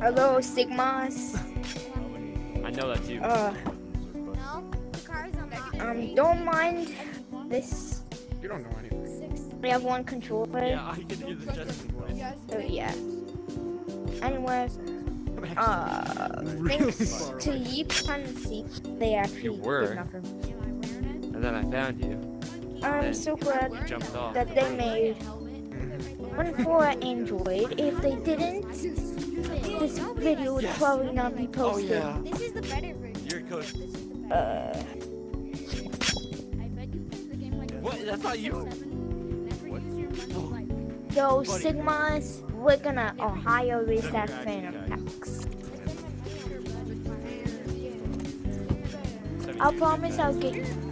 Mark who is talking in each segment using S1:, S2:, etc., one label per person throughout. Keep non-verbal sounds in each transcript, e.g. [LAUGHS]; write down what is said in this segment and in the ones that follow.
S1: Hello, Sigmas.
S2: I know that's you.
S1: Uh,
S3: No, the car's on the
S1: um, don't mind this.
S4: You don't know anything.
S1: We have one controller.
S2: yeah, I can hear the Jetson voice.
S1: So yeah. Anyway, uh, thanks [LAUGHS] to you trying to see, they actually
S2: You were.
S1: did nothing.
S2: And then I found you.
S1: I'm so glad
S2: You jumped off.
S1: that they made [LAUGHS] one for Android. If they didn't, this video would probably not be posted.
S3: This is the better version.
S2: You're coach.
S1: Uh,
S3: I bet you play the game like
S2: What? That's not you.
S3: Never use your money like
S1: yo, Sigmas, we're gonna Ohio race that Phantom X. I promise I'll get
S2: Bro,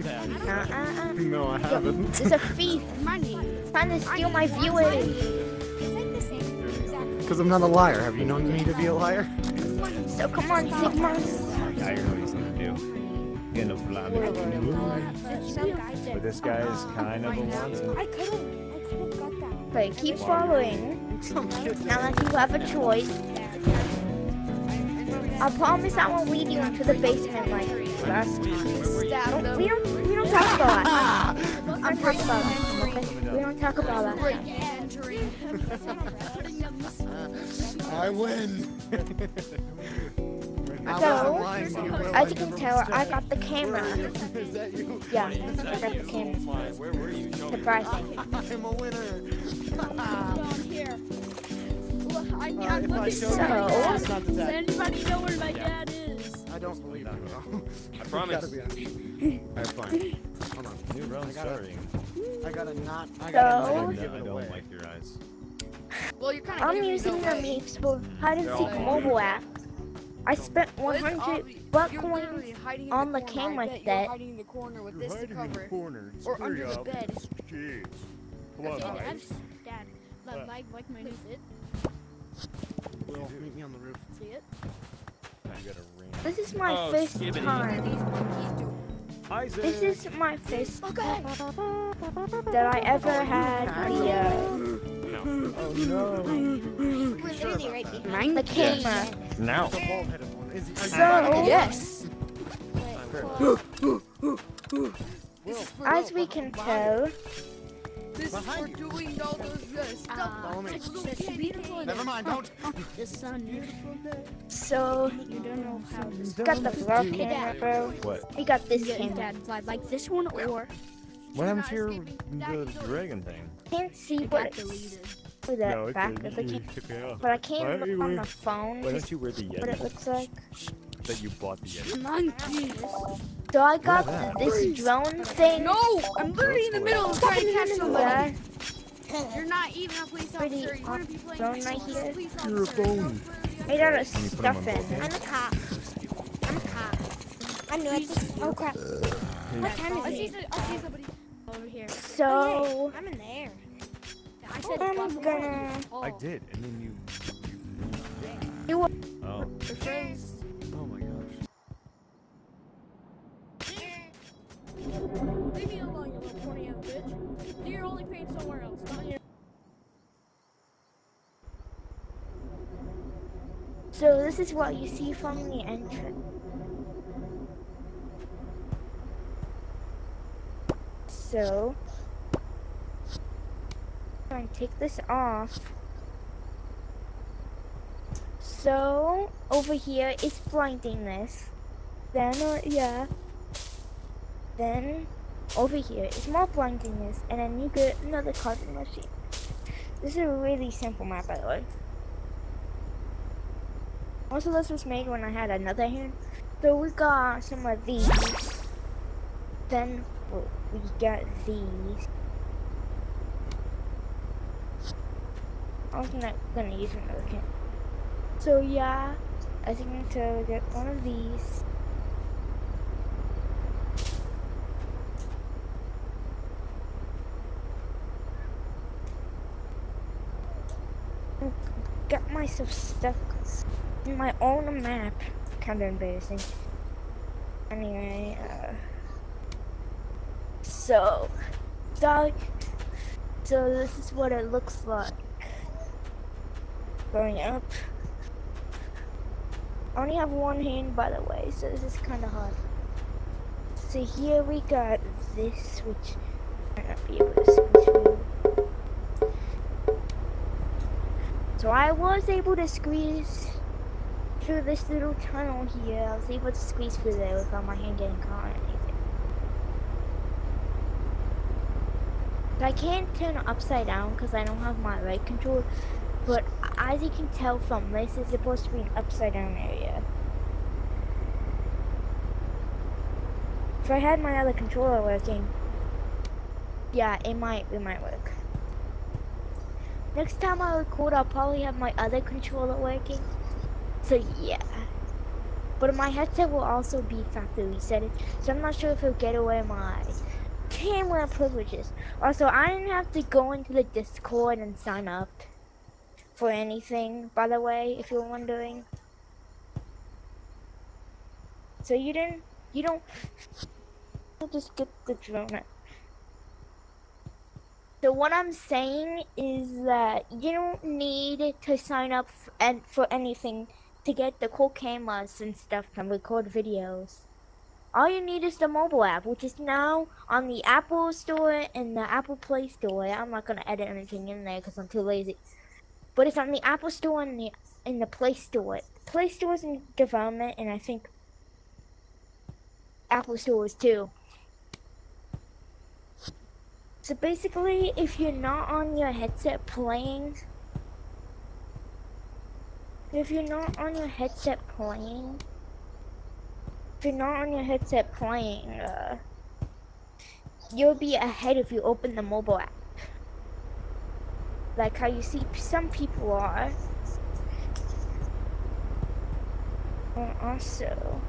S2: Okay. You've been tagged.
S1: uh, uh, uh.
S4: No, I haven't.
S1: It's a thief
S3: money.
S1: trying to steal my viewers.
S3: It's like the same exact.
S4: Because I'm not a liar. Have you known me to be a liar?
S1: So come on, Sigmas.
S5: I know he's gonna do. Gonna fly me.
S3: Some guy did.
S5: But this guy is kind of a wanton.
S3: I could have. I could have got that.
S1: But keep following. Now that you have a choice, I promise I won't lead you into the basement like last time. Don't, we don't we don't talk about that. I'm talking about last time. We don't talk about last time.
S4: I win. [LAUGHS]
S1: So,
S4: wasn't lying to you, bro.
S1: As you can tell, I got the camera.
S4: Is that you?
S1: Yeah, I got the camera.
S2: Fine. Where were you? Show me.
S1: Surprising.
S4: I'm a winner.
S6: down here. I,
S4: Uh,
S6: I'm
S4: if I
S6: looking
S4: show
S6: for
S4: you,
S1: So-
S4: it's not the
S6: Does anybody know where my dad is?
S4: I don't believe you, bro.
S2: I [LAUGHS] promise.
S4: Gotta be. Alright, fine. Hold on.
S5: New round
S4: I gotta-
S5: starting.
S4: I gotta not. I
S1: So-
S4: gotta
S5: so?
S4: not
S5: uh,
S4: give it away.
S5: I don't like your eyes.
S6: Well, you're kind of.
S1: I'm using the Meepsable hide and seek mobile app. I spent 100 buck coins on the camera set.
S6: hiding in the corner with this to
S5: Hiding in the
S6: cover.
S5: corner.
S6: Or under the bed.
S5: Jeez. Come on,
S3: Dad,
S5: guys.
S3: Dad, like, like, like my new fit.
S4: Will, meet me on the roof.
S6: See it?
S5: You got a ring.
S1: This is my
S2: Oh,
S1: first
S2: skibbity.
S1: time.
S5: Isaac.
S1: This is my first that I ever had the uh,
S2: No.
S5: Oh no.
S3: We're literally right behind.
S1: the camera.
S5: Now.
S4: The bald headed one. Is he?
S1: So
S6: Yes.
S1: as we can tell,
S6: This is for
S4: you.
S6: doing all those uh, stuff.
S4: Follow me.
S3: It's a beautiful
S4: Never mind, don't. [LAUGHS]
S3: The sun.
S1: so
S3: You don't know how this.
S1: got the vlog camera, bro.
S5: What?
S1: We got this
S3: Yeah,
S1: camera.
S3: Dad, like, like this one or
S5: What happened to your the dragon thing?
S1: Can't see what
S3: got
S1: it's
S3: deleted.
S1: for the back of the camera,
S5: it
S1: but I can't look on the phone
S5: Why don't you wear the
S1: what it looks like.
S5: That you bought the Yeti?
S3: Monkeys.
S1: So I got
S5: that?
S1: this drone thing.
S6: No, I'm literally in the middle of trying to catch somebody.
S1: Yeah,
S6: You're not even a police
S1: Pretty
S6: officer. You wouldn't be playing
S1: drone
S6: police
S1: right here.
S6: Police
S5: You're a
S6: officer.
S5: phony.
S1: made out of
S5: Can you put 'em on
S1: stuffing.
S3: I'm a cop. I'm a cop. I knew it. Oh crap. What time
S6: I
S3: is
S6: see,
S1: Uh,
S6: I see somebody.
S3: Over here.
S1: So
S3: I'm in there. I said
S1: I'm gonna
S5: I did, and then you.
S1: You
S5: you
S1: wa-
S5: oh. Oh
S6: Leave me alone, you little horny ass bitch. Do your OnlyFans somewhere else, not here.
S1: So this is what you see from the entrance. So, and take this off. So, over here is blinding this. Then, uh, yeah. Then, over here is more blinding this. And then you get another card machine. This is a really simple map, by the way. Most of this was made when I had another hand. So we got some of these. Then we got these. I was not gonna use another can. So yeah, I think I'm gonna get one of these. Got myself stuck in my own map. Kind of embarrassing. Anyway, uh, so So, so this is what it looks like Going up. I only have one hand, by the way, so this is kind of hard. So here we got this, which I might not be able to squeeze So I was able to squeeze through this little tunnel here. I was able to squeeze through there without my hand getting caught or anything. So I can't turn upside down because I don't have my right control. But as you can tell from this, it's supposed to be an upside down area. If I had my other controller working, yeah, it might it might work. Next time I record, I'll probably have my other controller working. So yeah. But my headset will also be factory resetted, so I'm not sure if it'll get away my camera privileges. Also, I didn't have to go into the Discord and sign up for anything, by the way, if you're wondering. So you didn't, you don't, I'll just get the drone. So what I'm saying is that you don't need to sign up and for anything to get the cool cameras and stuff and record videos. All you need is the mobile app, which is now on the Apple Store and the Apple Play Store. I'm not gonna edit anything in there because I'm too lazy. But it's on the Apple Store and the in the Play Store. Play Store is in development, and I think Apple Store is too. So basically, if you're not on your headset playing, if you're not on your headset playing, if you're not on your headset playing, uh, you'll be ahead if you open the mobile app. Like how you see some people are. And also,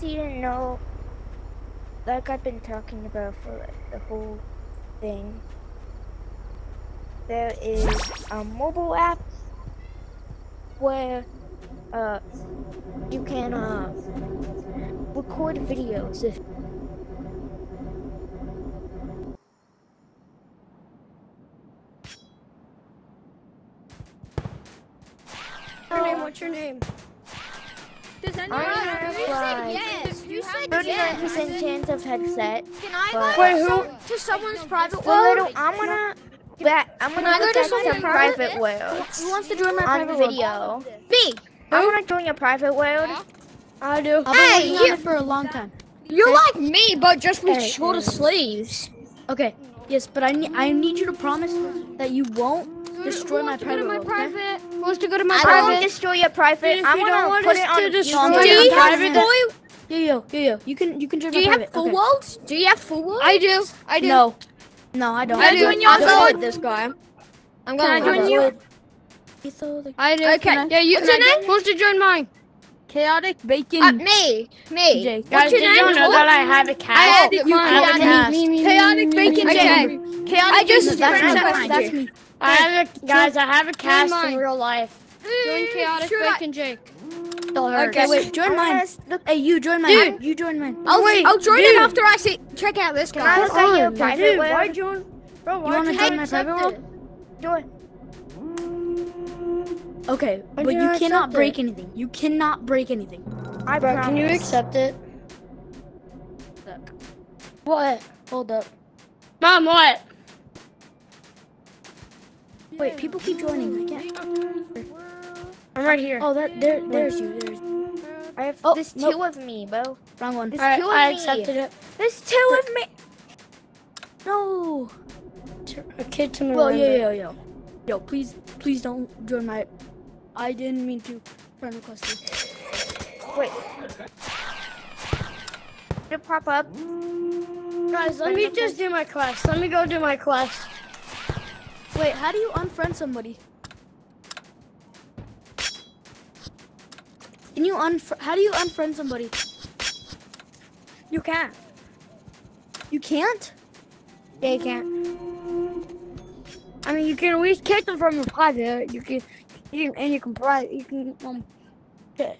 S1: case you didn't know, like I've been talking about for the whole thing, there is a mobile app where uh, you can uh, record videos if 39 percent chance of headset.
S3: Can I go
S6: Wait, who?
S3: to someone's private world?
S1: Little, I'm gonna. Back, I'm gonna
S3: go to someone's private
S1: world.
S6: Who wants to join my private
S1: video?
S3: Me.
S1: I wanna join your private world.
S6: I do.
S3: I've hey, been working on
S6: for a long time.
S3: You're like me, but just with
S6: hey.
S3: shorter sleeves.
S6: Okay. Yes, but I need I need you to promise that you won't destroy my private. world.
S3: private. Okay? Wants to go to my
S1: I
S3: private.
S1: I won't destroy your private. I'm gonna put it on
S6: to destroy
S3: your.
S6: Yo yo yo yo. You can you can join
S3: Do
S6: my
S3: you have
S6: private.
S3: full
S6: okay.
S3: worlds? Do you have full worlds? I do. I do.
S6: No. No, I don't.
S3: I do.
S6: I
S3: I'll
S6: don't.
S3: join this guy. I'm
S6: Can I join you?
S3: I do. Okay.
S6: I-
S3: Yeah, you. What's your name? Who wants to join mine?
S6: chaotic bacon.
S3: Uh, me. Me.
S6: Jake.
S3: What's your name?
S6: I have a cat?
S3: I have
S6: you
S3: mine.
S6: a
S3: Me, me, me,
S6: Chaotic
S3: me,
S6: bacon.
S3: me,
S6: Jake.
S3: me.
S6: Chaotic
S3: I just-
S6: bacon. That's me.
S3: that's
S6: That's me.
S7: I have a guys. I have a cast in real life.
S3: Join chaotic bacon Jake.
S6: Okay, wait. Join mine.
S1: look-
S6: Hey, you join mine.
S3: Dude.
S6: You join mine.
S3: I'll,
S7: Wait,
S3: I'll join
S7: dude.
S3: him after I see. Check out this
S1: Can I
S3: guy.
S1: look at your private
S7: Dude, why
S1: world?
S7: join? Bro,
S6: You want to join my
S7: accept
S6: private world?
S1: Do it.
S6: Okay,
S7: Why
S6: but you
S7: you
S6: cannot break
S7: it?
S6: anything. You cannot break anything.
S1: I
S7: Bro,
S1: promise.
S7: can you accept it? What?
S6: Hold up.
S7: Mom, what?
S6: Wait, people keep joining. I can't.
S7: I'm right here.
S6: Oh, that there, there's you. There's
S1: I have
S6: Oh,
S1: there's
S6: nope.
S1: two of me, bro.
S6: wrong one.
S1: There's
S7: I,
S1: two of
S7: I
S1: me.
S7: accepted it.
S1: There's two of me.
S6: No.
S7: A kid to
S6: Well,
S7: Miranda.
S6: yo, yo, yo, yo. Please, please don't join my. I didn't mean to friend request you.
S1: Wait. Did it pop up?
S7: Guys, let me just do my quest. Let me go do my quest.
S6: Wait, how do you unfriend somebody? Can you unfriend? How do you unfriend somebody?
S7: You can't.
S6: You can't?
S1: Yeah, you can't.
S7: I mean, you can always kick them from your private. You can, you can, and you can private. You can um.
S1: For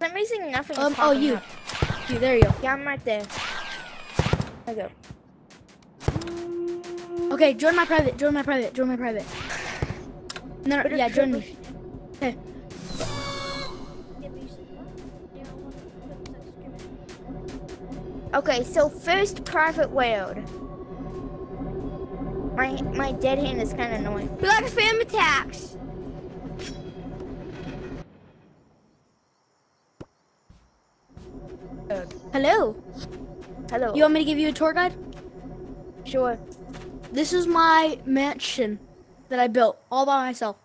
S1: some reason, nothing.
S6: Um, oh, you.
S1: up.
S6: You, there you go.
S1: Yeah, I'm right there. I go.
S6: Okay, join my private. Join my private. Join my private. No, no yeah, join me. Okay,
S1: so first private world. My my dead hand is kind of annoying.
S7: We got spam attacks.
S6: Hello.
S1: Hello.
S6: You want me to give you a tour guide?
S1: sure?
S6: This is my mansion that I built all by myself.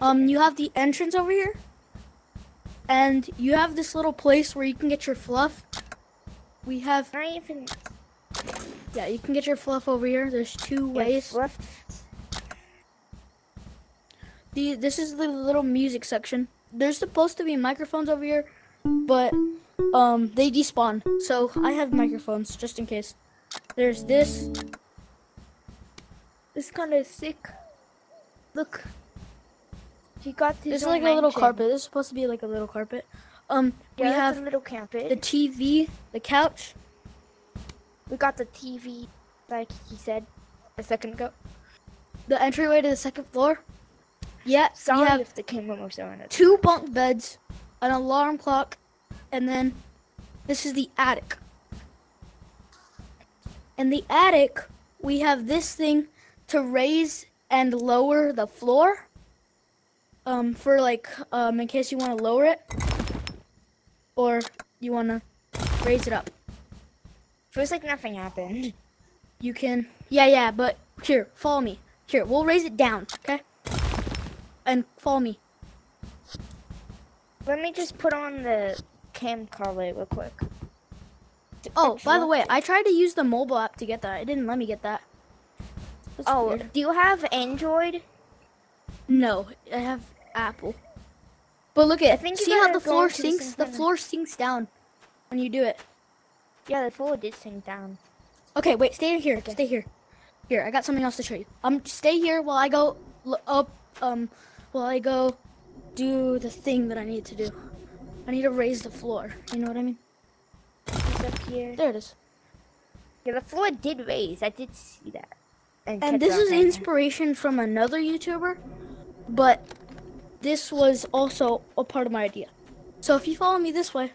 S6: Um, you have the entrance over here, and you have this little place where you can get your fluff. We have,
S1: I even
S6: yeah, you can get your fluff over here. There's two
S1: get
S6: ways.
S1: fluff?
S6: The this is the little music section. There's supposed to be microphones over here, but um, they despawn. So I have microphones just in case. There's this.
S1: This kind of sick. Look. He got his
S6: This is like a little
S1: mansion.
S6: carpet. This is supposed to be like a little carpet. Um,
S1: Yeah,
S6: we have
S1: a little carpet.
S6: the TV, the couch.
S1: we got the TV, like he said a second ago.
S6: the entryway to the second floor. Yeah,
S1: Sorry
S6: we have
S1: if the camera was on it.
S6: two bunk beds, an alarm clock, and then this is the attic. In the attic, we have this thing to raise and lower the floor. Um, for like, um, in case you want to lower it, or you want to raise it up.
S1: Feels like nothing happened.
S6: You can, yeah, yeah, but here, follow me. Here, we'll raise it down, okay? And follow me.
S1: Let me just put on the cam collar real quick.
S6: Oh, by the way, I tried to use the mobile app to get that. It didn't let me get that. That's
S1: Oh,
S6: weird.
S1: do you have Android?
S6: no, I have Apple. But look at I
S1: think you
S6: see how the floor
S1: into the
S6: sinks. The floor sinks down when you do it.
S1: Yeah, the floor did sink down.
S6: Okay, wait, stay here. Stay here. Here, I got something else to show you. Um, stay here while I go up. Um, while I go do the thing that I need to do. I need to raise the floor. You know what I mean?
S1: It's up here.
S6: There it is.
S1: Yeah, the floor did raise. I did see that.
S6: And
S1: kept
S6: this is inspiration from another YouTuber, but this was also a part of my idea. So if you follow me this way,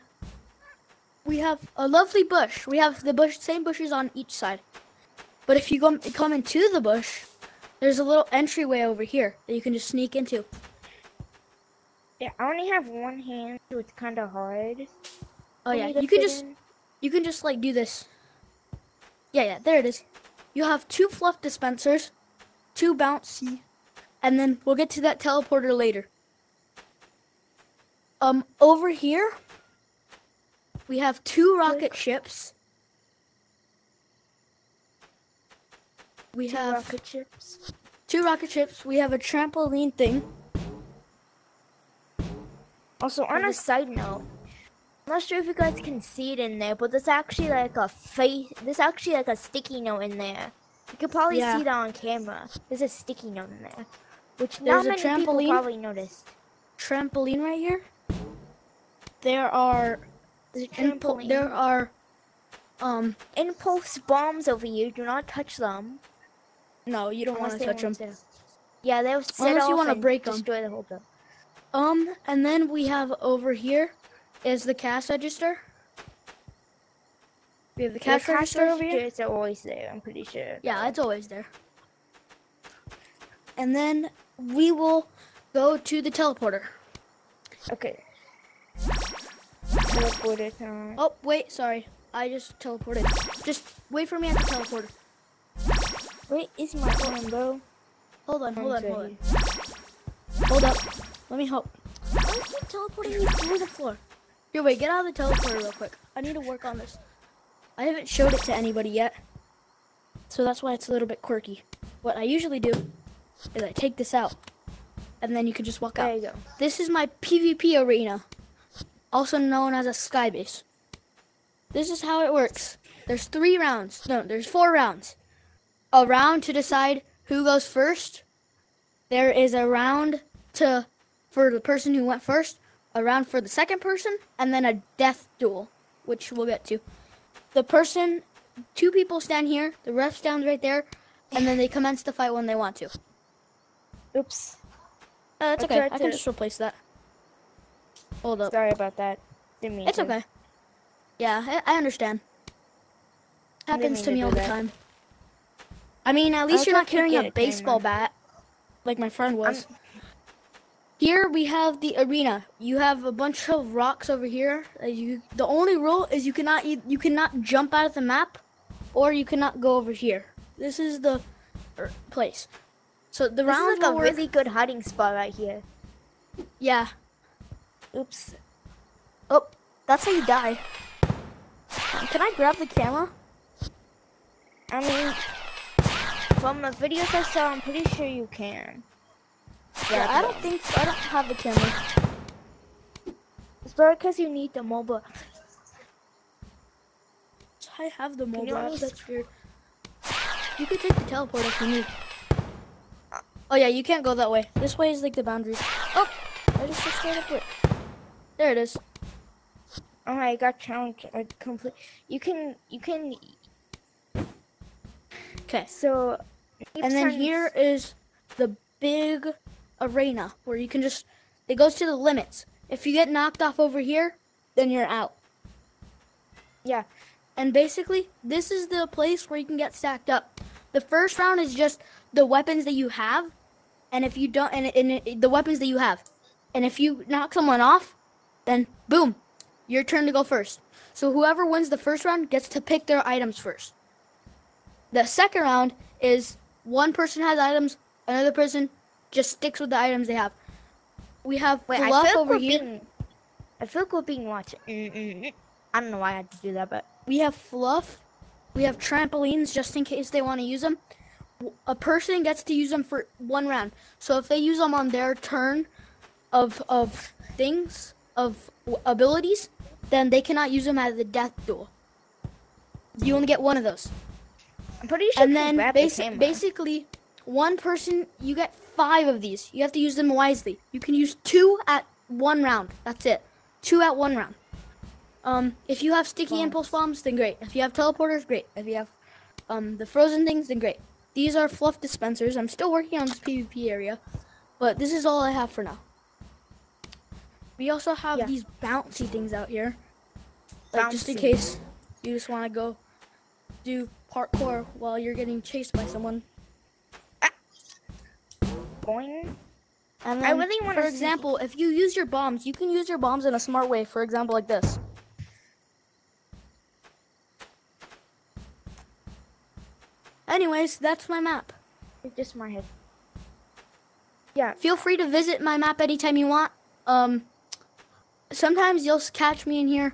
S6: we have a lovely bush. We have the bush, same bushes on each side. But if you come come into the bush, there's a little entryway over here that you can just sneak into.
S1: Yeah, I only have one hand, so it's kind of hard.
S6: Oh yeah, you can just
S1: in.
S6: you can just like do this. Yeah, yeah, there it is. You have two fluff dispensers, two bouncy, and then we'll get to that teleporter later. Um, over here, we have two rocket ships. We
S1: Two
S6: have
S1: rocket ships.
S6: two rocket ships. We have a trampoline thing.
S1: Also, on a side note, I'm not sure if you guys can see it in there, but there's actually like a face. There's actually like a sticky note in there. You could probably
S6: Yeah.
S1: see that on camera. There's a sticky note in there, which
S6: There's
S1: not
S6: a
S1: many people probably noticed.
S6: Trampoline right here. There are
S1: a
S6: there are um
S1: Impulse bombs over here. Do not touch them.
S6: no, you don't want to touch them.
S1: to- Yeah, they'll set
S6: Unless you wanna
S1: and
S6: break 'em.
S1: destroy the whole building.
S6: Um, and then we have over here is the cash register. We have the cash
S1: the
S6: register over here.
S1: are always there. I'm pretty sure.
S6: Yeah, it's always there. And then we will go to the teleporter.
S1: Okay.
S6: Oh, wait, sorry. I just teleported. Just wait for me at the teleporter.
S1: Wait, is my phone, bro?
S6: Hold on, hold on, hold on. Hold up. Let me help. Why is it teleporting you through the floor? Here, wait, get out of the teleporter real quick. I need to work on this. I haven't showed it to anybody yet. So that's why it's a little bit quirky. What I usually do is I take this out. And then you can just walk
S1: There
S6: out.
S1: There you go.
S6: This is my PvP arena. Also known as a skybase. This is how it works. There's three rounds. No, there's four rounds. A round to decide who goes first. There is a round to for the person who went first, a round for the second person, and then a death duel, which we'll get to. The person, two people stand here, the ref stands right there, and then they commence the fight when they want to.
S1: Oops.
S6: Uh, it's
S1: I
S6: okay. I can just replace that. Hold up.
S1: Sorry about that. Didn't mean
S6: It's
S1: to.
S6: okay. Yeah, I, I understand. Happens to
S1: to
S6: me
S1: do
S6: all the
S1: that.
S6: time. I mean, at least
S1: I'll
S6: you're not carrying a baseball bat like my friend was. Here we have the arena. You have a bunch of rocks over here. Uh, You, the only rule is you cannot you cannot jump out of the map, or you cannot go over here. This is the er, place. So the
S1: This
S6: rounds
S1: is like a really good hiding spot right here.
S6: yeah.
S1: Oops.
S6: Oh, that's how you die. Can I grab the camera?
S1: I mean, from the videos I saw, I'm pretty sure you can.
S6: Yeah, I don't think I don't have the camera.
S1: It's probably because you need the mobile.
S6: I have the mobile. app,
S1: use-
S6: That's weird. You could take the teleport if you need. Oh yeah, you can't go that way. This way is like the boundaries. Oh, I just destroyed a brick. There it is.
S1: Oh, I got challenge uh, complete. You can, you can.
S6: Okay.
S1: So.
S6: And then here is the big arena where you can just it goes to the limits. If you get knocked off over here, then you're out.
S1: Yeah.
S6: And basically, this is the place where you can get stacked up. The first round is just the weapons that you have, and if you don't, and, and it, the weapons that you have, and if you knock someone off, then boom, your turn to go first. So whoever wins the first round gets to pick their items first. The second round is one person has items, another person just sticks with the items they have. We have
S1: Wait, I
S6: Fluff
S1: feel like
S6: over here.
S1: being. I feel like we're being watched. I don't know why I had to do that, but
S6: We have fluff. We have trampolines just in case they want to use them. A person gets to use them for one round. So if they use them on their turn of of things of abilities, then they cannot use them at the death duel. You only get one of those.
S1: I'm pretty sure.
S6: And then
S1: grab the
S6: basically, one person you get five of these. You have to use them wisely. You can use two at one round. That's it. Two at one round. Um, if you have sticky impulse bombs, then great. If you have teleporters, great. If you have um the frozen things, then great. These are fluff dispensers. I'm still working on this PvP area, but this is all I have for now. We also have
S1: Yeah.
S6: these bouncy things out here, like just in case you just want to go do parkour while you're getting chased by someone.
S1: Boing.
S6: And
S1: I really wanna
S6: for
S1: see-
S6: example, if you use your bombs, you can use your bombs in a smart way. For example, like this. Anyways, that's my map.
S1: It's just my head. Yeah.
S6: Feel free to visit my map anytime you want. Um, sometimes you'll catch me in here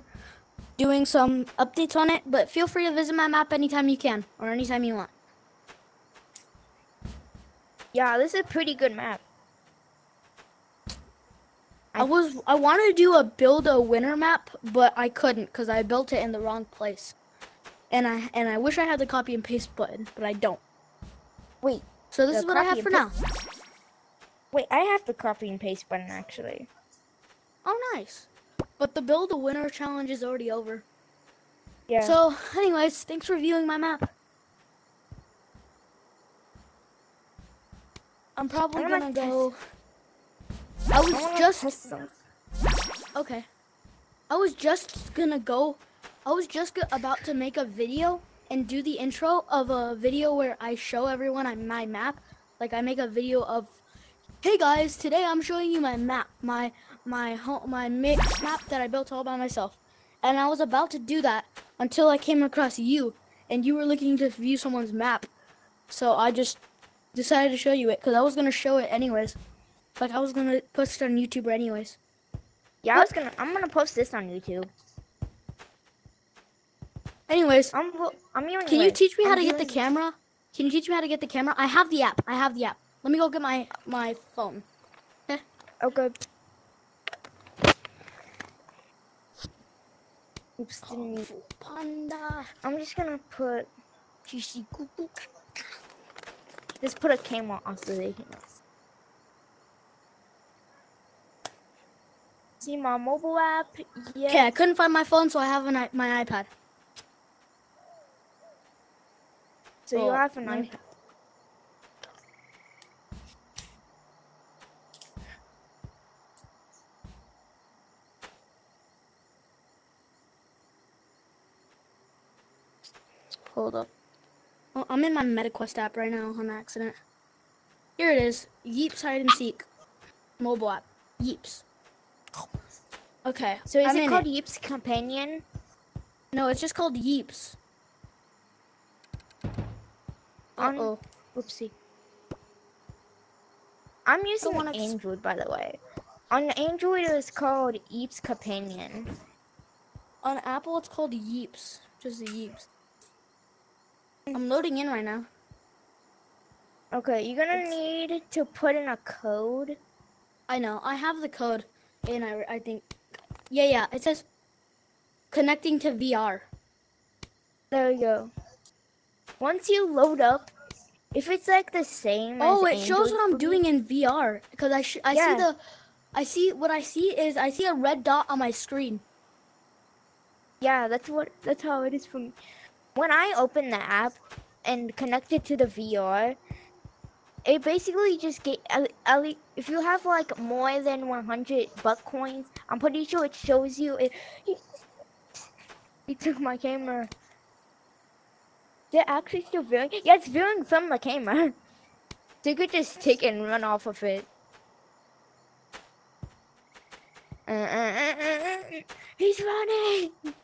S6: doing some updates on it, but feel free to visit my map anytime you can or anytime you want.
S1: Yeah, this is a pretty good map.
S6: I was I wanted to do a build a winner map, but I couldn't because I built it in the wrong place. And I and I wish I had the copy and paste button, but I don't.
S1: Wait,
S6: So this is what I have for now.
S1: wait. I have the copy and paste button actually.
S6: Oh, nice. But the build a winner challenge is already over.
S1: Yeah.
S6: So, anyways, thanks for viewing my map. I'm probably gonna go. I was
S1: I
S6: just okay. I was just gonna go. I was just about to make a video and do the intro of a video where I show everyone I- my map. Like I make a video of, hey guys, today I'm showing you my map, my my home, my mix map that I built all by myself. And I was about to do that until I came across you, and you were looking to view someone's map. So I just decided to show you it because I was gonna show it anyways. Like I was gonna post it on YouTube anyways.
S1: Yeah, I was gonna. I'm gonna post this on YouTube.
S6: Anyways,
S1: I'm. I'm.
S6: Can you teach me how
S1: I'm
S6: to get the camera? Can you teach me how to get the camera? I have the app. I have the app. Let me go get my my phone.
S1: Oh, good. Oops, didn't mean-
S6: Panda.
S1: I'm just gonna put just put a camera off so they can see my mobile app. Yeah.
S6: Okay, I couldn't find my phone, so I have an, my iPad.
S1: So you
S6: Oh,
S1: have an iPad.
S6: Hold up. Oh, I'm in my MetaQuest app right now on accident. Here it is. Yeeps hide and seek. Mobile app. Yeeps. Okay.
S1: So is
S6: I'm
S1: it called Yeep's Companion?
S6: No, it's just called Yeeps.
S1: Um,
S6: Uh-oh.
S1: Oopsie. I'm using an Android, by the way. On Android, it's called Yeep's Companion.
S6: On Apple, it's called Yeeps. Just the Yeeps. I'm loading in right now.
S1: Okay, you're gonna need to put in a code.
S6: I know. I have the code, and I, I think, yeah, yeah. It says connecting to VR.
S1: There you go. Once you load up, if it's like the same.
S6: Oh, it shows what I'm doing in VR because I sh- I
S1: Yeah.
S6: see the, I see what I see is I see a red dot on my screen.
S1: Yeah, that's what. That's how it is for me. When I open the app and connect it to the VR, it basically just get. If you have like more than 100 buck coins, I'm pretty sure it shows you. It. [LAUGHS] He took my camera. They're actually still viewing. Yeah, it's viewing from the camera. [LAUGHS] You could just take and run off of it. Uh, uh, uh, uh, uh, He's running!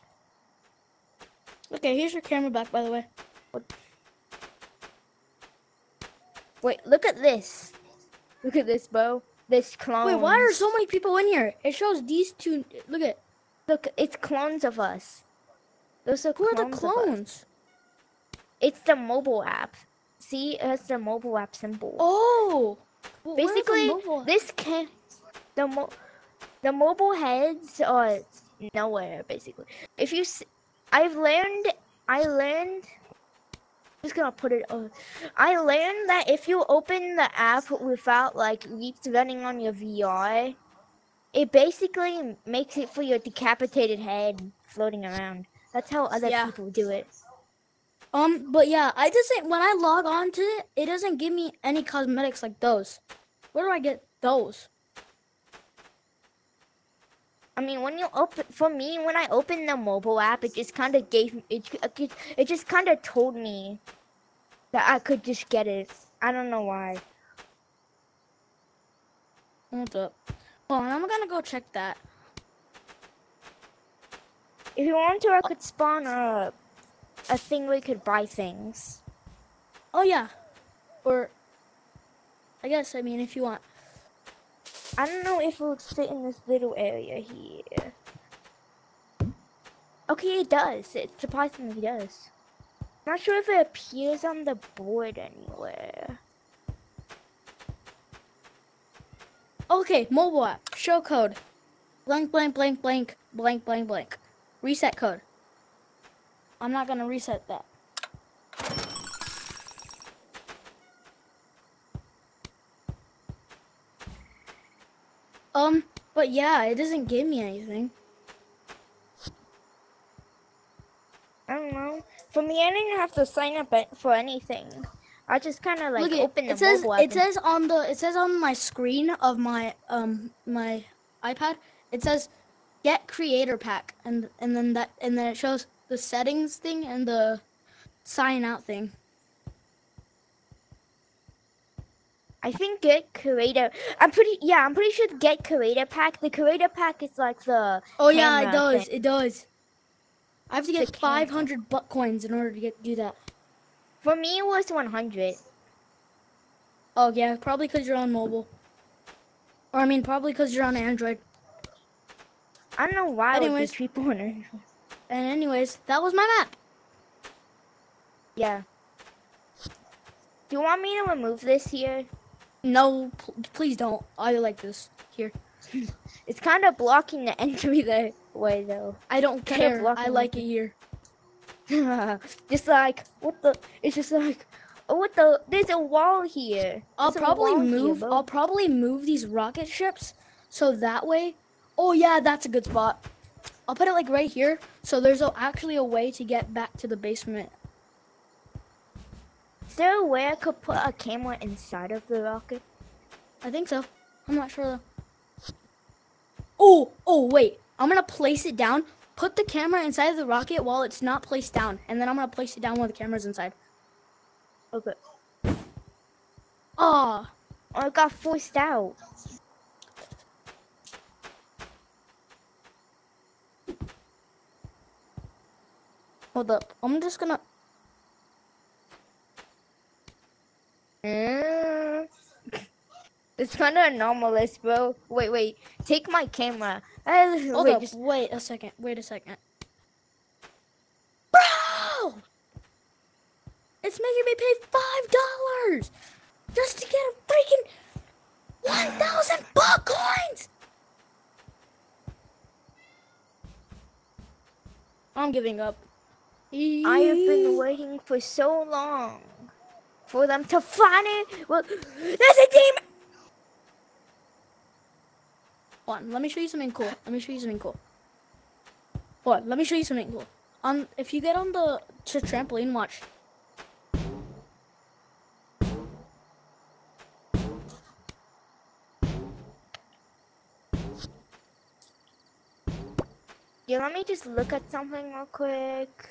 S6: Okay, here's your camera back, by the way.
S1: Wait, look at this. Look at this, Bo. This clone.
S6: Wait, why are so many people in here? It shows these two. Look at
S1: Look, it's clones of us. Those are
S6: who are the
S1: clones of us.
S6: clones?
S1: It's the mobile app. See, it has the mobile app symbol.
S6: Oh, Well, where are the
S1: Basically, this can the mo the mobile heads are nowhere. Basically, if you, I've learned, I learned. I'm just gonna put it. Uh, I learned that if you open the app without like Yeeps running on your VR, it basically makes it for your decapitated head floating around. That's how other
S6: Yeah.
S1: people do it.
S6: Um, but yeah, I just think when I log on to it, it doesn't give me any cosmetics like those. Where do I get those?
S1: I mean, when you open, for me, when I opened the mobile app, it just kind of gave me, it, it, just kind of told me that I could just get it. I don't know why.
S6: Hold up. Well, I'm gonna go check that.
S1: If you want to, I could spawn a, a thing where you could buy things.
S6: Oh yeah, or I guess I mean if you want.
S1: I don't know if it would fit in this little area here. Okay, it does. It surprisingly does. Not sure if it appears on the board anywhere.
S6: Okay, mobile app. Show code. Blank blank blank blank blank blank blank. Reset code. I'm not gonna reset that. Um, but yeah, it doesn't give me anything.
S1: I don't know. For me, I didn't have to sign up for anything. I just kind of like
S6: Look,
S1: open
S6: it,
S1: the
S6: it says
S1: mobile
S6: it says on the it says on my screen of my um my iPad. It says get creator pack and and then that and then it shows the settings thing and the sign out thing.
S1: I think get creator. I'm pretty. Yeah, I'm pretty sure the get creator pack. The creator pack is like the.
S6: Oh yeah, it does.
S1: thing.
S6: It does. I have to get 500 buck coins in order to get do that.
S1: For me, it was 100.
S6: Oh yeah, probably because you're on mobile. Or I mean, probably because you're on Android.
S1: I don't know why
S6: Anyways.
S1: these people on Android.
S6: And anyways, that was my map.
S1: Yeah. Do you want me to remove this here?
S6: No, pl- please don't. I like this. Here. [LAUGHS]
S1: It's kind of blocking the entry there. way though.
S6: I don't
S1: Kind of
S6: care. I like it here. [LAUGHS]
S1: just like what the? It's just like oh, what the? There's a wall here.
S6: I'll probably
S1: wall here,
S6: move. I'll probably move these rocket ships so that way. Oh yeah, that's a good spot. I'll put it like right here, so there's a, actually a way to get back to the basement.
S1: Is there a way I could put a camera inside of the rocket?
S6: I think so. I'm not sure though. Oh, oh wait. I'm gonna place it down. Put the camera inside of the rocket while it's not placed down, and then I'm gonna place it down while the camera's inside.
S1: Okay.
S6: Ah,
S1: Oh, I got forced out.
S6: hold up. I'm just gonna.
S1: Mm. It's kind of anomalous, bro. Wait, wait. Take my camera. Uh,
S6: Hold
S1: wait,
S6: up.
S1: just
S6: Wait a second. Wait a second. Bro! It's making me pay five dollars just to get a freaking one thousand buck coins. I'm giving up.
S1: I have been waiting for so long for them to find it. Well, there's a demon.
S6: Hold on, let me show you something cool. Let me show you something cool. On, let me show you something cool. Um, if you get on the to trampoline, watch.
S1: Yeah, let me just look at something real quick.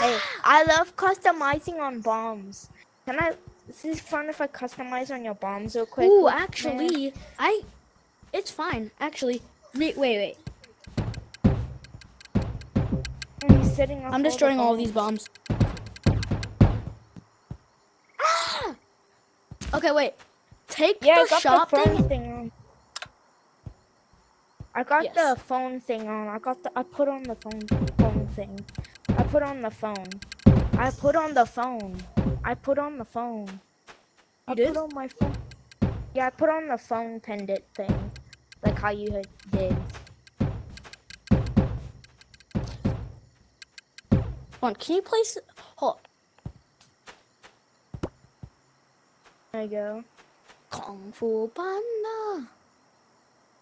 S1: Hey, I love customizing on bombs. Can I? Is this fun if I customize on your bombs real quick?
S6: Ooh,
S1: man?
S6: actually, I. It's fine. Actually, wait, wait, wait.
S1: I'm
S6: I'm destroying all
S1: bombs.
S6: these bombs. Ah! Okay, wait. Take
S1: Yeah, I
S6: the
S1: got
S6: shop
S1: the phone
S6: thing.
S1: thing on. I got
S6: Yes.
S1: the phone thing on. I got the. I put on the phone phone thing. I put on the phone. I put on the phone. I put on the phone. I
S6: You did?
S1: put on my phone. Yeah, I put on the phone pendant thing, like how you did.
S6: Hold on, can you place? Hold.
S1: There you go.
S6: Kung Fu Panda.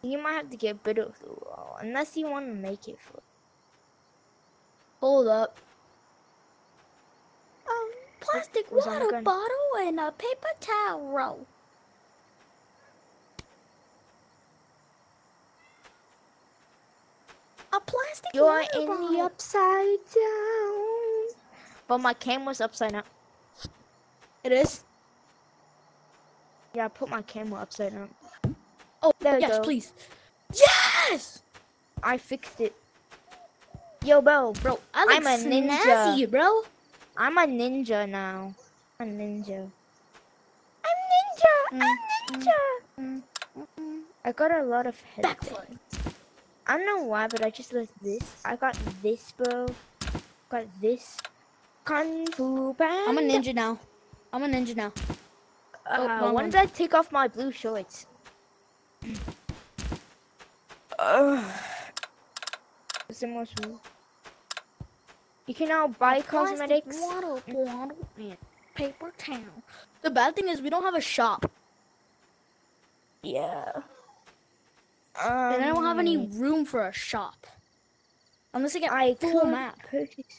S1: You might have to get rid of the wall, unless you want to make it for.
S6: Hold up. A plastic
S1: was on the
S6: water bottle and a paper towel roll. A plastic
S1: You're in the upside down. But my camera's upside down.
S6: It is.
S1: Yeah, I put my camera upside down.
S6: Oh,
S1: There we
S6: yes,
S1: go.
S6: please. Yes,
S1: I fixed it. Yo, bro,
S6: bro.
S1: I'm a ninja.
S6: snazzy, bro.
S1: I'm a ninja now. I'm a ninja. I'm ninja. I'm ninja.
S6: mm, mm.
S1: I got a lot of.
S6: Backflip.
S1: I don't know why, but I just like this. I got this, bro. Got this. Kung Fu Panda.
S6: I'm a ninja now. I'm a ninja now. Oh,
S1: Uh,
S6: wrong
S1: when did I take off my blue shorts? Ugh. Is it more smooth? You can now buy
S6: Plastic
S1: cosmetics.
S6: water bottle and paper towel. The bad thing is we don't have a shop,
S1: Yeah.
S6: and I don't have any
S1: Um,
S6: room for a shop. Unless I get
S1: I
S6: full
S1: could
S6: map.
S1: purchase.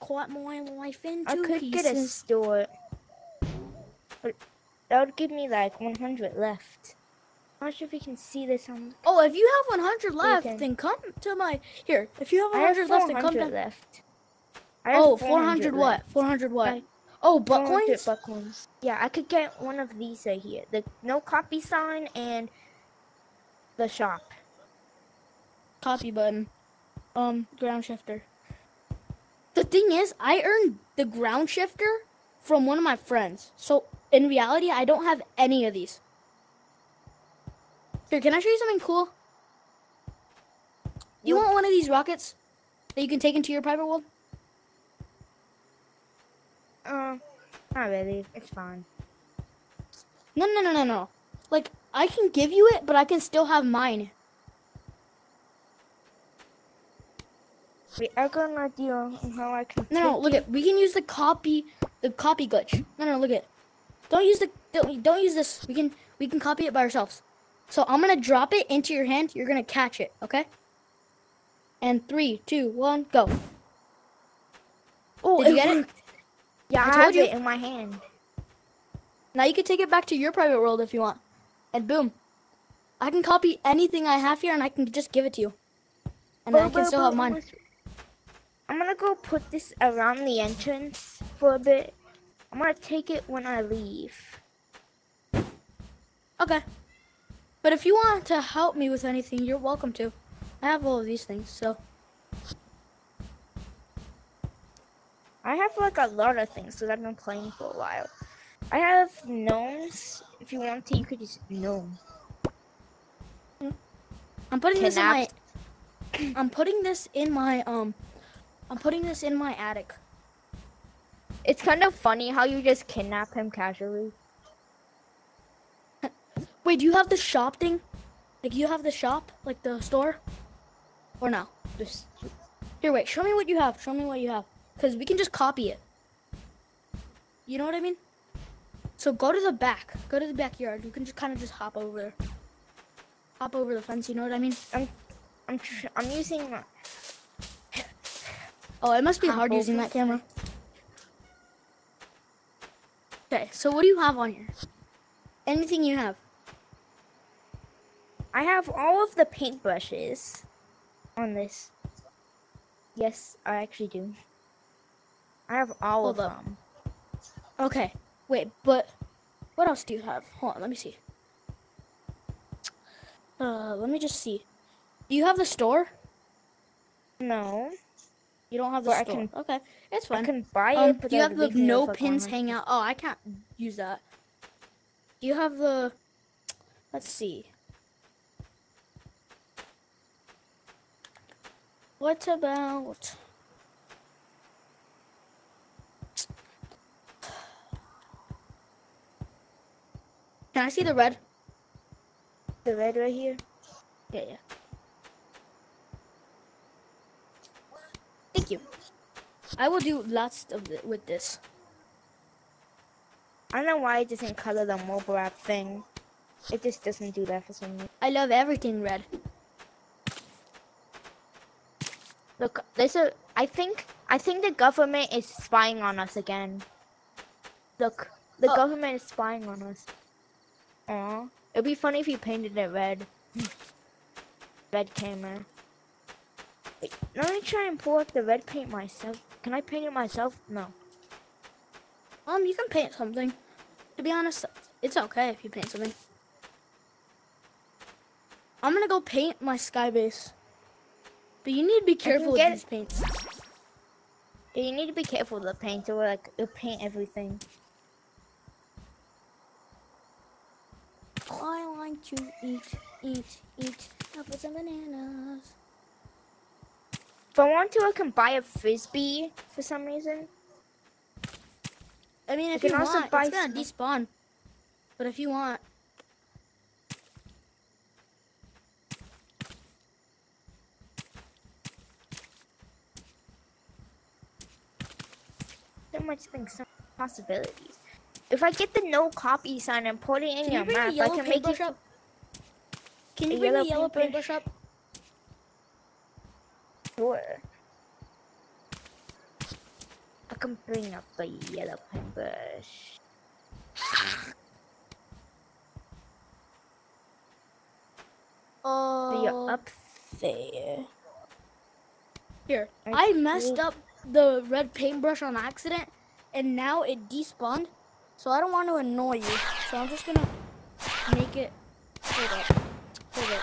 S6: Cut my life into
S1: I could
S6: pieces.
S1: get a store. But that would give me like 100 left. I'm not sure if you can see this on.
S6: Oh, if you have 100 left, then come to my here. If you have
S1: I have
S6: 100 left, then come
S1: 400 left. I
S6: Oh, 400 what? 400 what?
S1: I-
S6: oh, buck coins.
S1: buck coins. Yeah, I could get one of these right here. The no copy sign and the shop.
S6: Copy button. Um, ground shifter. The thing is, I earned the ground shifter from one of my friends. So in reality, I don't have any of these. Here, can I show you something cool? You
S1: What?
S6: want one of these rockets that you can take into your private world?
S1: Uh, not really. It's fine.
S6: No, no, no, no, no. Like, I can give you it, but I can still have mine.
S1: Wait, I got an idea on how I can.
S6: No, no, look
S1: it.
S6: at. We can use the copy, the copy glitch. No, no, look at. Don't use the. Don't, don't use this. We can. We can copy it by ourselves. So I'm gonna drop it into your hand. You're gonna catch it. Okay. And three, two, one, go.
S1: Oh,
S6: Did you get it?
S1: Yeah,
S6: I
S1: I,
S6: told
S1: have
S6: you.
S1: it in my hand.
S6: Now you can take it back to your private world if you want. And boom. I can copy anything I have here and I can just give it to you. And then I can
S1: but-
S6: still
S1: but
S6: have mine.
S1: I'm gonna go put this around the entrance for a bit. I'm gonna take it when I leave.
S6: Okay. But if you want to help me with anything, you're welcome to. I have all of these things, so.
S1: I have like a lot of things because I've been playing for a while. I have gnomes. If you want to, you could just gnome.
S6: I'm putting this in my. [CLEARS THROAT] I'm putting this in my um. I'm putting this in my attic.
S1: It's kind of funny how you just kidnap him casually.
S6: Wait, do you have the shop thing? Like you have the shop, like the store, or no?
S1: Just
S6: Here, wait. Show me what you have. Show me what you have, cause we can just copy it. You know what I mean? So go to the back. Go to the backyard. You can just kind of just hop over there. Hop over the fence. You know what I mean?
S1: I'm tr- I'm using my
S6: Oh, it must be
S1: Hop
S6: hard using that camera. Okay, so what do you have on here? Anything you have?
S1: I have all of the paintbrushes on this. Yes, I actually do. I have all
S6: Hold
S1: of
S6: up.
S1: them.
S6: Okay, wait, but what else do you have? Hold on, let me see. Uh, let me just see. Do you have the store?
S1: No,
S6: You don't have the
S1: But I
S6: store.
S1: can-
S6: okay, it's fine.
S1: I can buy
S6: Um,
S1: it. But
S6: do you have the no pins
S1: 100
S6: hangout? Oh, I can't use that. Do you have the? Let's see. What about? Can I see the red?
S1: The red right here.
S6: Yeah, yeah. Thank you. I will do lots of it with this.
S1: I don't know why it doesn't color the mobile app thing. It just doesn't do that for some reason.
S6: I love everything red.
S1: Look, there's a. I think. I think the government is spying on us again. Look, the
S6: Oh.
S1: government is spying on us. Aw, it'd be funny if you painted it red. [LAUGHS] red camera. Wait, let me try and pull up the red paint myself. Can I paint it myself? No.
S6: Um, you can paint something. To be honest, it's okay if you paint something. I'm gonna go paint my sky base. But you need to be careful with these paints.
S1: Yeah, you need to be careful with the paint, or like it'll paint everything.
S6: I like to eat, eat, eat apples and bananas.
S1: If I want to, I can buy a frisbee for some reason.
S6: I mean, if
S1: can
S6: you
S1: also
S6: want,
S1: buy
S6: it's gonna despawn. But if you want,
S1: much things, possibilities. If I get the no copy sign and put it in
S6: can
S1: your
S6: you bring
S1: map, I can make it.
S6: up? Can you
S1: A
S6: bring the
S1: yellow paintbrush?
S6: up?
S1: Sure. I can bring up the yellow paintbrush.
S6: Oh,
S1: you're uh, up there.
S6: Here,
S1: I
S6: I messed up the red paintbrush on accident, and now it despawned. So I don't want to annoy you. So I'm just gonna make it. Hold up. Hold up.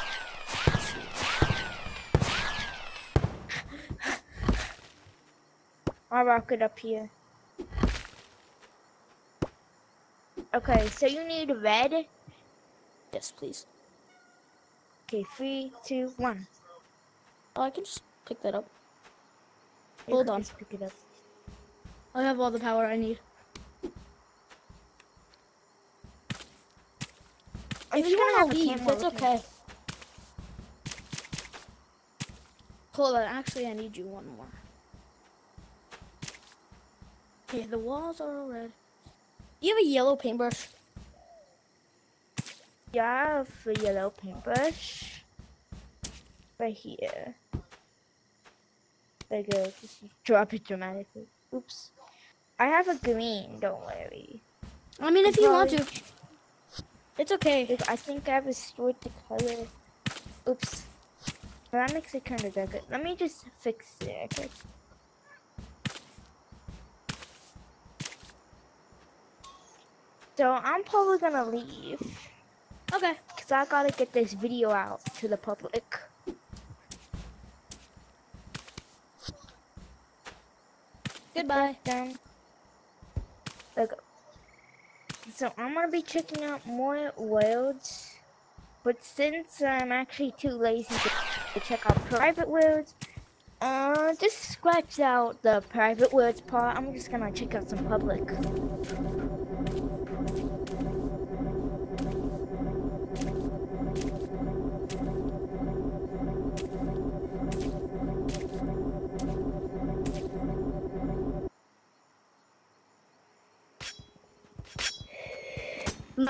S6: [LAUGHS]
S1: I'll rock it up here. Okay, so you need red.
S6: Yes, please.
S1: Okay, three, two, one.
S6: Oh, I can just pick that up.
S1: You
S6: Hold on.
S1: just pick it up.
S6: I have all the power I need. If you want to leave,
S1: camera
S6: it's
S1: with me.
S6: okay. Hold on, actually, I need you one more. Okay, the walls are all red. You have a yellow paintbrush?
S1: Yeah, I have a yellow paintbrush. Right here. There you go. Just drop it dramatically. Oops. I have a green, don't worry.
S6: I mean, if you want to. It's okay.
S1: I think I restored the color. Oops. That makes it kind of darker. Let me just fix it. Okay. So I'm probably gonna leave
S6: Okay.
S1: because I gotta get this video out to the public.
S6: Goodbye.
S1: Done. Like, so I'm gonna be checking out more worlds, but since I'm actually too lazy to, check out private worlds, uh, just scratch out the private worlds part. I'm just gonna check out some public.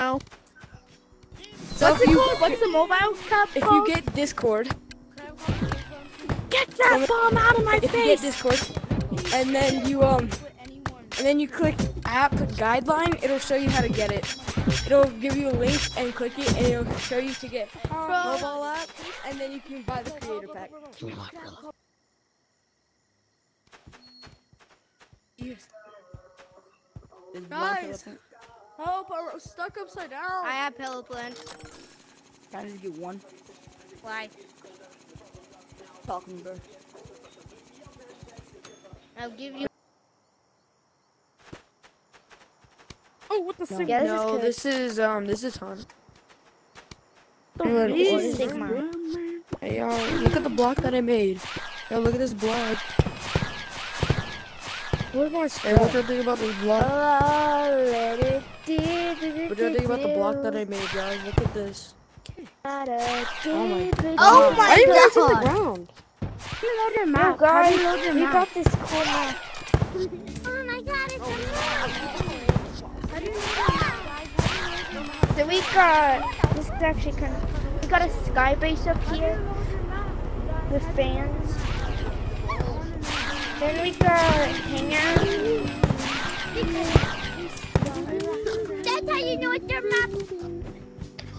S7: No.
S6: What's it called? What's the mobile cap
S7: If
S6: called?
S7: you get Discord,
S6: Get that bomb out of my
S7: if you get
S6: face!
S7: Discord, and then you um, and then you click app guideline, it'll show you how to get it. It'll give you a link and click it, and it'll show you to get mobile app, and then you can buy the creator pack. Guys, help! I'm stuck upside down.
S3: I have pillow plant.
S7: I need to get one.
S3: Why?
S7: Talking bird.
S3: I'll give you.
S7: Oh, what the
S1: Sigma? Yeah, this is
S7: no,
S1: good.
S7: this is um, this is Han.
S1: This is Sigma.
S7: Hey y'all, look at the block that I made. Yo, look at this block.
S1: What more
S7: Hey, what y'all think about this block?
S1: Oh, let it do, do,
S7: y'all think about the block that I made, guys? Look at this.
S1: Oh
S7: my
S3: Oh my
S7: I didn't realize it's on the ground.
S6: You load your
S1: No,
S6: map. How do
S1: guys,
S6: you load your
S1: we
S6: map?
S1: got this cool map.
S3: Oh my God! It's
S1: So we got this is actually kind of we got a sky base up here with fans. Then we got hangout.
S3: That's how you know it's your map.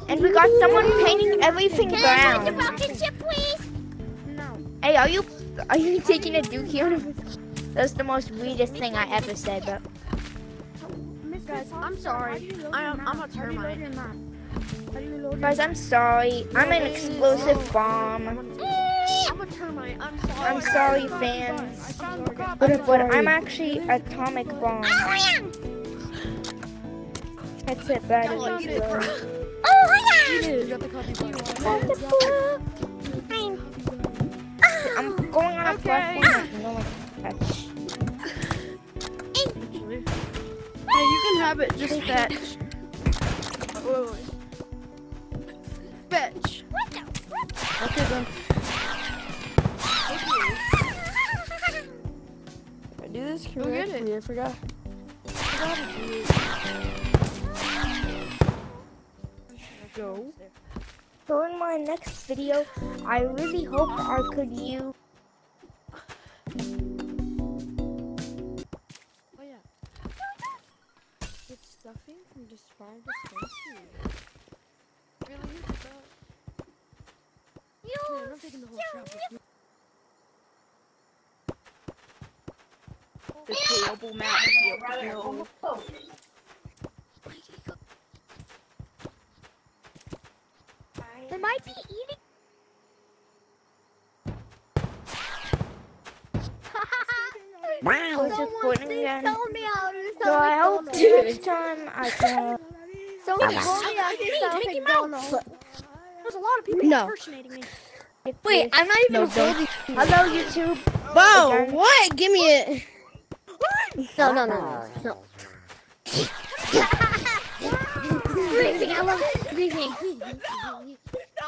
S1: And we got someone painting everything
S3: Can I the
S1: brown.
S3: rocket ship, please?
S1: Hey, are you are you taking a dookie on That's the most weirdest thing I ever said, but
S3: I'm sorry. I'm, I'm a termite.
S1: guys, I'm sorry. I'm an explosive bomb.
S3: I'm a termite. I'm sorry.
S1: I'm sorry, fans. But, but I'm actually atomic bomb. Ah! That's it, better.
S3: Oh,
S7: You did. [LAUGHS] You got the copy button.
S1: I'm going on a platform that no one can touch.
S6: Hey, you can have it. Just fetch. Wait, wait. Fetch.
S7: Okay, then. I do this
S6: get it.
S7: correctly. I forgot. Go.
S1: So in my next video, I really hope I could use
S7: Oh yeah. Get stuffing from just farm to spicy. Really? You did I'm taking the whole trap with me.
S6: The global map.
S7: No.
S3: They might be eating.
S1: was recording again.
S3: Tell me how to
S1: So I hope next time I can. [LAUGHS]
S3: Someone told me I could sound like
S7: There's a lot of people
S6: No.
S7: impersonating me.
S6: Wait. I'm not even
S1: No,
S6: holding.
S1: Hello, YouTube.
S6: Wow,
S1: Again.
S6: what? Give me it. No, no, no, no. no.
S1: Briefing, I love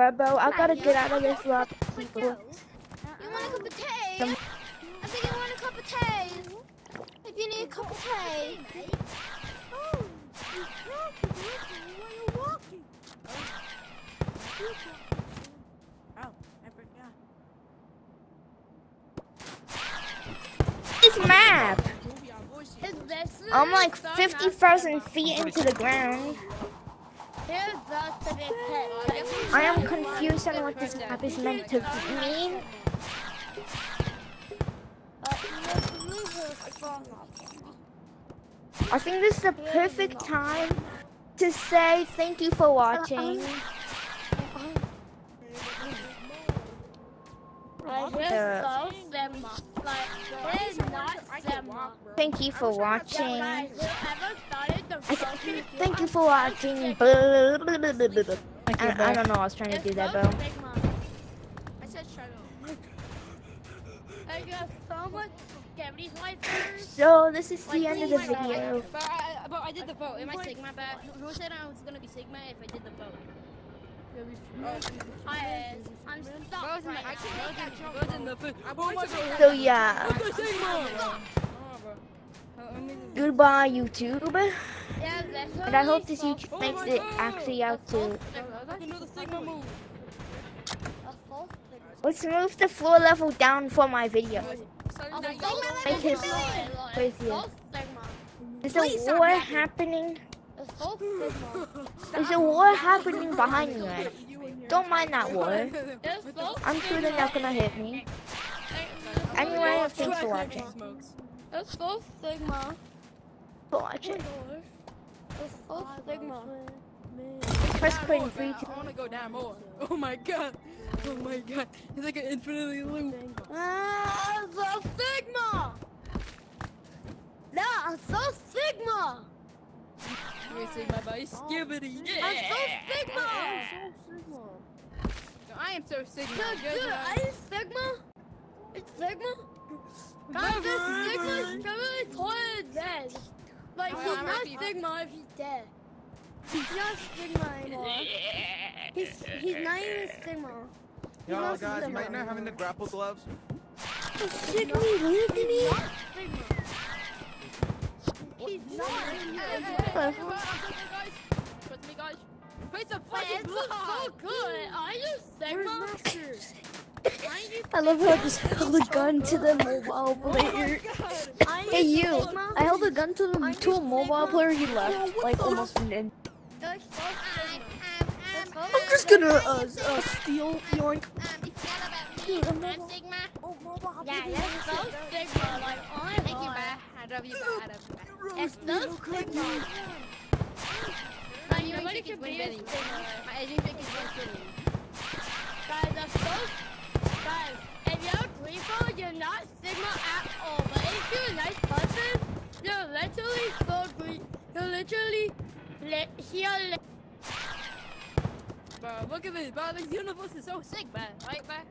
S1: Crabbo, I gotta get out of this lot. people.
S3: You want a cup of tea?
S1: Some-
S3: I think you want a cup of tea. If you need a cup of tea.
S1: This map. I'm like 50,000 feet into the ground. I am confused on what this map is meant to mean. I think this is the perfect time to say thank you for watching. Thank you for watching. Thank you for watching. I, I don't know. I was trying to do that, bro.
S3: I said shut up.
S8: I got so much cavities right there.
S1: So this is the end of the video.
S8: But I, but I did the vote. Am I Sigma bad? Who said I was gonna be Sigma if I did the vote? I, I'm stuck right now.
S1: So yeah. Goodbye, YouTube. And I hope this YouTube makes it actually out to. Let's move the floor level down for my video. Make it crazier. There's a war happening. There's a war happening behind me, right? Don't mind that war. I'm sure they're not gonna hit me. Anyway, thanks for watching.
S8: It's so Sigma.
S1: For watching.
S8: It's so Sigma.
S1: Press quit in three, two.
S7: I want to go down more. [LAUGHS] Oh my god. Oh my god. It's like an infinity loop.
S8: Ah, so Sigma. Nah, so Sigma.
S7: Wait, Sigma by Skibidi. Yeah.
S8: I'm so Sigma.
S7: I am so Sigma.
S8: Dude,
S7: Good
S8: dude,
S7: job.
S8: I is Sigma. It's Sigma. God, this Sigma's really toilet dead. Like,
S7: Oh,
S8: he's
S7: I'm
S8: not
S7: happy.
S8: Sigma if he's dead. He's not Sigma anymore. He's, he's not even Sigma.
S4: Yo, guys,
S8: Sigma
S4: might not having the grapple gloves.
S8: Sigma, look at me. He's not.
S7: Trust me, guys. Place a
S8: Wait,
S7: fucking
S8: it looks
S7: block.
S8: so good. Are you Sigma?
S6: I love how I just held a gun to the mobile player. Hey you! I held a gun to the to a mobile player. He left like almost an in.
S3: I'm,
S6: just gonna uh, uh steal yoink.
S3: um, you forgot about me. I'm Sigma.
S8: Yeah, that's so Sigma. Like, oh my
S3: Thank you,
S8: god.
S3: Bye. I love you, bye. I love you, bye.
S8: It's so Sigma. Like, nobody can be a Sigma.
S3: I didn't think it's
S8: Guys, that's so. Guys, if you're a Grifo, you're not Sigma at all. But if you're a nice person, you're literally so green. You're literally. Li- here. Li-
S7: Bro, look at this, bro. This universe is so sick, man. Right, man?